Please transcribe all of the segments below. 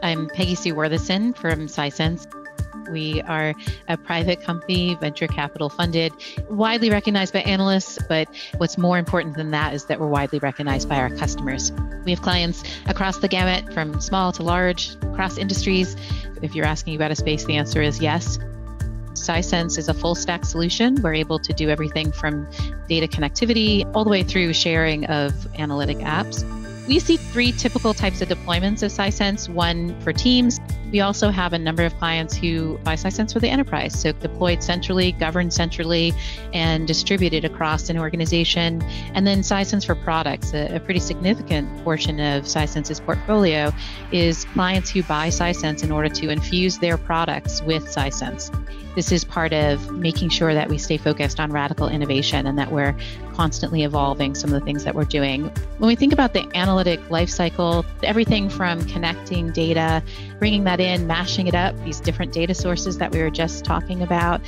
Peggy Sue Werthessen from Sisense. We are a private company, venture capital funded, widely recognized by analysts, but what's more important than that is that we're widely recognized by our customers. We have clients across the gamut from small to large, across industries. If you're asking about a space, the answer is yes. Sisense is a full stack solution. We're able to do everything from data connectivity all the way through sharing of analytic apps. We see three typical types of deployments of Sisense one for teams. We also have a number of clients who buy Sisense for the enterprise, so deployed centrally, governed centrally, and distributed across an organization. And then Sisense for products, a, a pretty significant portion of Sisense's portfolio is clients who buy Sisense in order to infuse their products with Sisense. This is part of making sure that we stay focused on radical innovation and that we're constantly evolving some of the things that we're doing. When we think about the analytic lifecycle, everything from connecting data, bringing that in, mashing it up, these different data sources that we were just talking about,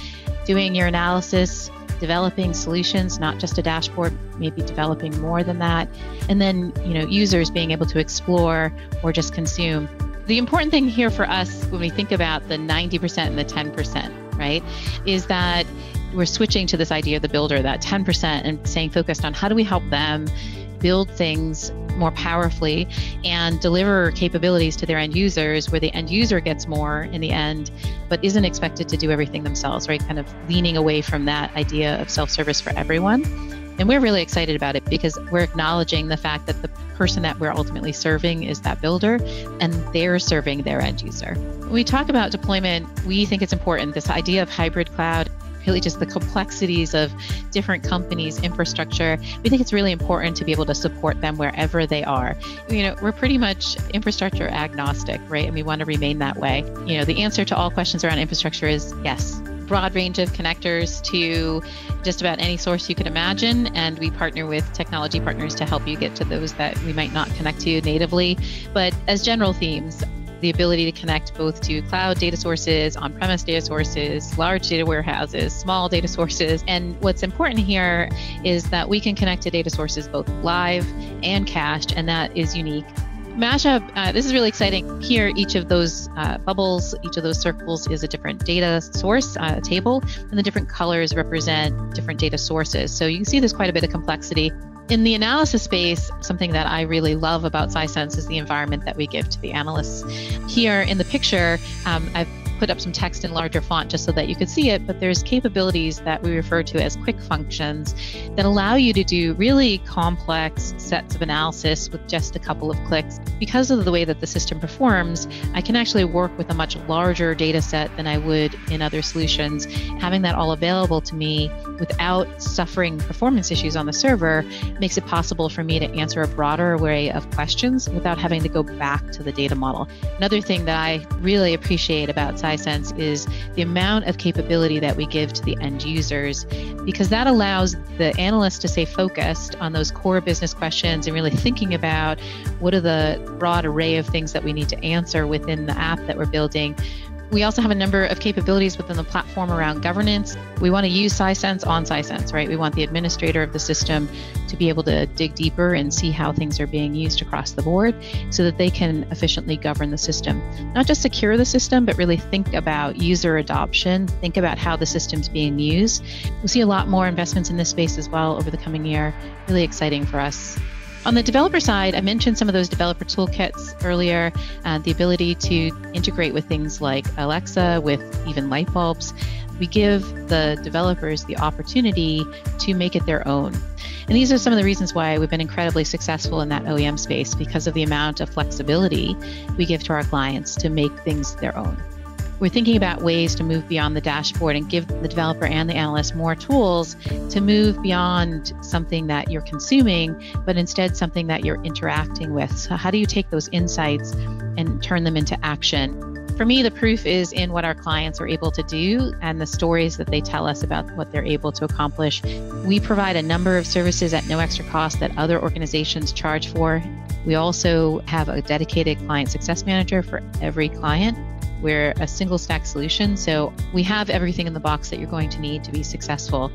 doing your analysis, developing solutions, not just a dashboard, maybe developing more than that, and then, you know, users being able to explore or just consume. The important thing here for us when we think about the 90% and the 10%, right, is that we're switching to this idea of the builder, that 10%, and staying focused on how do we help them build things more powerfully and deliver capabilities to their end users where the end user gets more in the end, but isn't expected to do everything themselves, right? Kind of leaning away from that idea of self service for everyone. And we're really excited about it because we're acknowledging the fact that the person that we're ultimately serving is that builder and they're serving their end user. When we talk about deployment, we think it's important this idea of hybrid cloud really just the complexities of different companies' infrastructure. We think it's really important to be able to support them wherever they are. You know, we're pretty much infrastructure agnostic, right? And we want to remain that way. You know, the answer to all questions around infrastructure is yes broad range of connectors to just about any source you could imagine. And we partner with technology partners to help you get to those that we might not connect to natively. But as general themes, the ability to connect both to cloud data sources, on premise data sources, large data warehouses, small data sources. And what's important here is that we can connect to data sources both live and cached, and that is unique. Mashup, uh, this is really exciting. Here, each of those uh, bubbles, each of those circles is a different data source uh, table, and the different colors represent different data sources. So you can see there's quite a bit of complexity. In the analysis space, something that I really love about Sisense is the environment that we give to the analysts. Here in the picture, um, I've put up some text in larger font just so that you could see it, but there's capabilities that we refer to as quick functions that allow you to do really complex sets of analysis with just a couple of clicks. Because of the way that the system performs, I can actually work with a much larger data set than I would in other solutions. Having that all available to me without suffering performance issues on the server makes it possible for me to answer a broader array of questions without having to go back to the data model. Another thing that I really appreciate about Sisense is the amount of capability that we give to the end users because that allows the analyst to stay focused on those core business questions and really thinking about what are the broad array of things that we need to answer within the app that we're building we also have a number of capabilities within the platform around governance. We want to use Sisense on Sisense, right? We want the administrator of the system to be able to dig deeper and see how things are being used across the board so that they can efficiently govern the system. Not just secure the system, but really think about user adoption, think about how the system's being used. We'll see a lot more investments in this space as well over the coming year. Really exciting for us. On the developer side, I mentioned some of those developer toolkits earlier, uh, the ability to integrate with things like Alexa, with even light bulbs. We give the developers the opportunity to make it their own. And these are some of the reasons why we've been incredibly successful in that OEM space because of the amount of flexibility we give to our clients to make things their own. We're thinking about ways to move beyond the dashboard and give the developer and the analyst more tools to move beyond something that you're consuming, but instead something that you're interacting with. So, how do you take those insights and turn them into action? For me, the proof is in what our clients are able to do and the stories that they tell us about what they're able to accomplish. We provide a number of services at no extra cost that other organizations charge for. We also have a dedicated client success manager for every client. We're a single stack solution, so we have everything in the box that you're going to need to be successful.